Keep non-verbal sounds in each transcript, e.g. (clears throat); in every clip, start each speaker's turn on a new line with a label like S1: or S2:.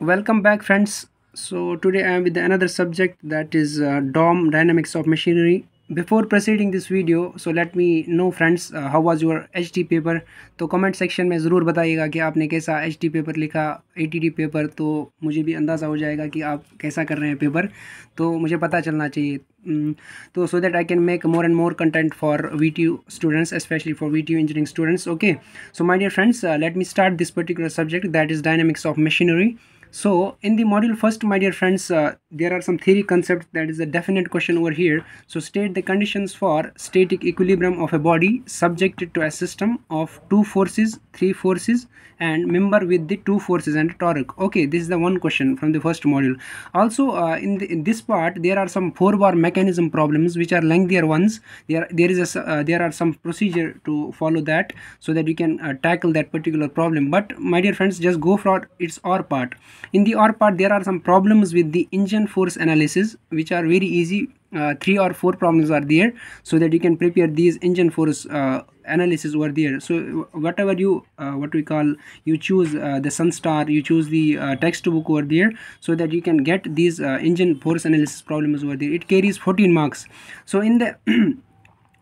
S1: welcome back friends. So today i am with another subject that is uh, dom dynamics of machinery. Before proceeding this video so let me know friends uh, how was your H paper तो comment section में ज़रूर बताइएगा कि आपने कैसा H paper लिखा A T paper तो मुझे भी अंदाज़ा हो जाएगा कि आप कैसा कर रहे हैं पेपर तो मुझे पता चलना चाहिए। तो so that I can make more and more content for V T students specially for V T engineering students okay so my dear friends let me start this particular subject that is dynamics so in the module first my dear friends uh, there are some theory concepts that is a definite question over here. So state the conditions for static equilibrium of a body subjected to a system of two forces three forces and member with the two forces and torque okay this is the one question from the first module. Also uh, in, the, in, this part there are some four bar mechanism problems which are lengthier ones. There there is a uh, there are some procedure to follow that so that you can uh, tackle that particular problem. But my dear friends just go for its or part in the or part there are some problems with the engine force analysis which are very easy. Uh, three or four problems are there so that you can prepare these engine force uh, analysis over there. So whatever you uh, what we call you choose uh, the sunstar you choose the uh, textbook over there so that you can get these uh, engine force analysis problems over there. It carries 14 marks. So in the (clears throat)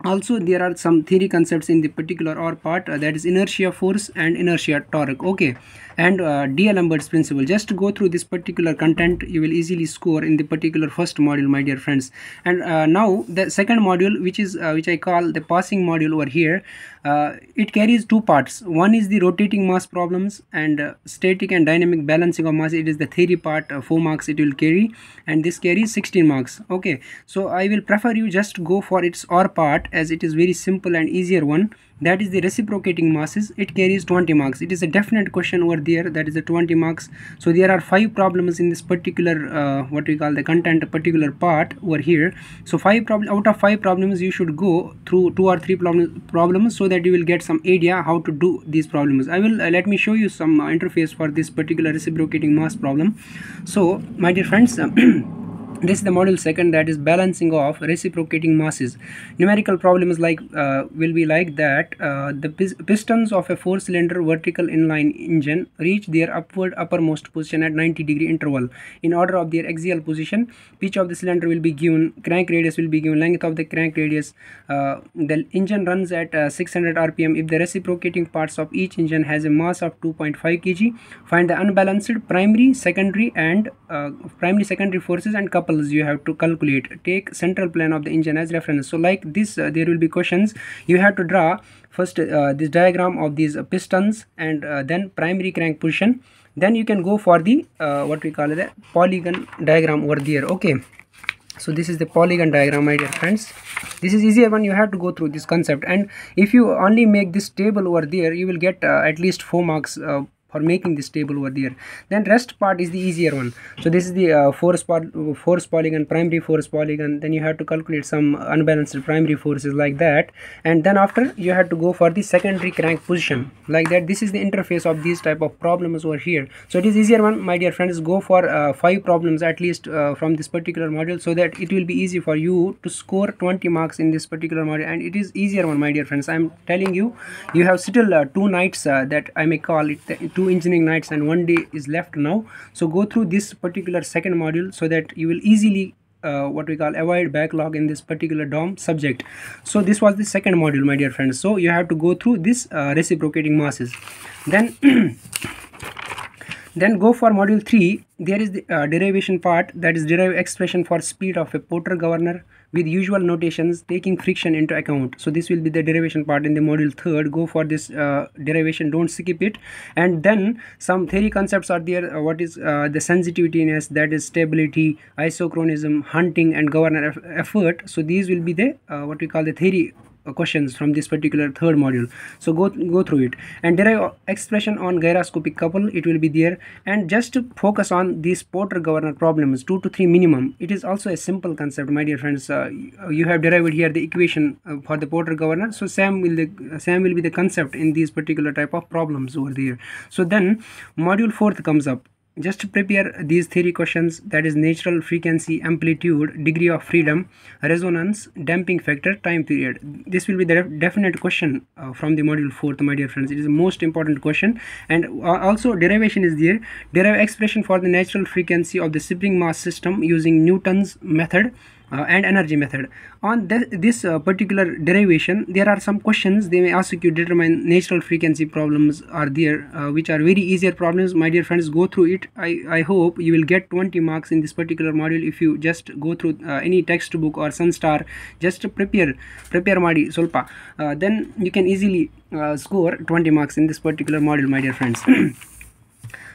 S1: also there are some theory concepts in the particular or part uh, that is inertia force and inertia torque. Okay. And uh, D'Alembert's principle. Just go through this particular content. You will easily score in the particular first module my dear friends. And uh, now the second module which is uh, which I call the passing module over here uh, it carries two parts. One is the rotating mass problems and uh, static and dynamic balancing of mass. It is the theory part uh, 4 marks it will carry. And this carries 16 marks. Okay. So I will prefer you just go for its or part as it is very simple and easier one. That is the reciprocating masses. It carries 20 marks. It is a definite question over there. That is the 20 marks. So there are five problems in this particular uh, what we call the content particular part over here. So five problem out of five problems you should go through two or three problem problems so that you will get some idea how to do these problems. I will uh, let me show you some uh, interface for this particular reciprocating mass problem. So my dear friends (clears throat) this is the module second that is balancing of reciprocating masses. Numerical problems like uh, will be like that uh, the pistons of a four cylinder vertical inline engine reach their upward uppermost position at 90 degree interval. In order of their axial position pitch of the cylinder will be given crank radius will be given length of the crank radius uh, the engine runs at uh, 600 rpm if the reciprocating parts of each engine has a mass of 2.5 kg find the unbalanced primary secondary and uh, primary secondary forces and couple couples you have to calculate. Take central plane of the engine as reference. So like this uh, there will be questions. You have to draw first uh, this diagram of these pistons and uh, then primary crank position. Then you can go for the uh, what we call it polygon diagram over there. Okay. So this is the polygon diagram my dear friends. This is easier when you have to go through this concept. And if you only make this table over there you will get uh, at least four marks uh, for making this table over there. Then rest part is the easier one. So this is the uh, force part force polygon primary force polygon then you have to calculate some unbalanced primary forces like that. And then after you have to go for the secondary crank position. Like that this is the interface of these type of problems over here. So it is easier one my dear friends go for uh, five problems at least uh, from this particular module so that it will be easy for you to score 20 marks in this particular module. And it is easier one my dear friends. I'm telling you you have still uh, two nights uh, that i may call it two engineering nights and one day is left now. So go through this particular second module so that you will easily uh, what we call avoid backlog in this particular DOM subject. So this was the second module my dear friends. So you have to go through this uh, reciprocating masses. Then (clears throat) then go for module 3 there is the uh, derivation part that is derive expression for speed of a Porter governor with usual notations taking friction into account. So this will be the derivation part in the module third. Go for this uh, derivation. Don't skip it. And then some theory concepts are there. Uh, what is uh, the sensitiveness that is stability isochronism hunting and governor effort. So these will be the uh, what we call the theory questions from this particular third module. So go go through it. And derive expression on gyroscopic couple it will be there. And just to focus on these porter governor problems two to three minimum. It is also a simple concept my dear friends. Uh, you have derived here the equation uh, for the porter governor. So same will the same will be the concept in these particular type of problems over there. So then module fourth comes up just to prepare these theory questions that is natural frequency amplitude degree of freedom resonance damping factor time period. This will be the definite question uh, from the module 4th my dear friends. It is the most important question. And uh, also derivation is there. Derive expression for the natural frequency of the spring mass system using newton's method and energy method. On th this uh, particular derivation there are some questions. They may ask you to determine natural frequency problems are there uh, which are very easier problems. My dear friends go through it. I i hope you will get 20 marks in this particular module. If you just go through uh, any textbook or sunstar just prepare prepare madi solpa uh, then you can easily uh, score 20 marks in this particular module my dear friends. (clears throat)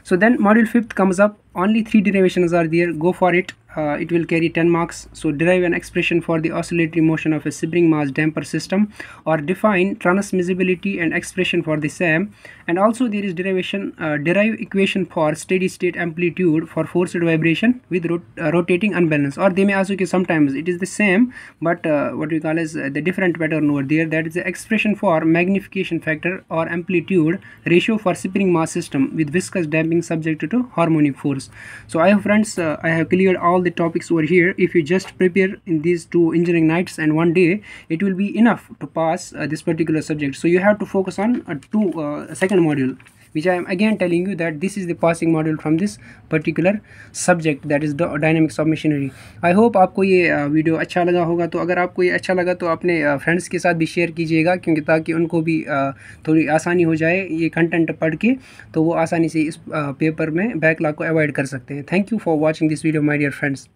S1: So then module 5th comes up. Only three derivations are there. Go for it uh, it will carry 10 marks. So derive an expression for the oscillatory motion of a spring mass damper system or define transmissibility and expression for the same. And also there is derivation uh, derive equation for steady state amplitude for forced vibration with rot uh, rotating unbalance. Or they may ask you sometimes it is the same but uh, what we call as uh, the different pattern over there that is the expression for magnification factor or amplitude ratio for spring mass system with viscous damping subject to harmonic force. So i have friends uh, i have cleared all the topics over here. If you just prepare in these two engineering nights and one day it will be enough to pass uh, this particular subject. So you have to focus on uh, two uh, second module which I am again telling you that this is the passing module from this particular subject, that is the dynamics of machinery. I hope आपको ये video अच्छा लगा होगा तो अगर आपको ये अच्छा लगा तो अपने फ्रेंड्स के साथ भी शेयर कीजिएगा, क्योंकि ताकि उनको भी थोड़ी आसानी हो जाए ये कंटेंट पढ़ के तो वो आसानी से इस पेपर में बैकलॉग को अवॉइड कर सकते हैं. Thank you for watching this video my dear friends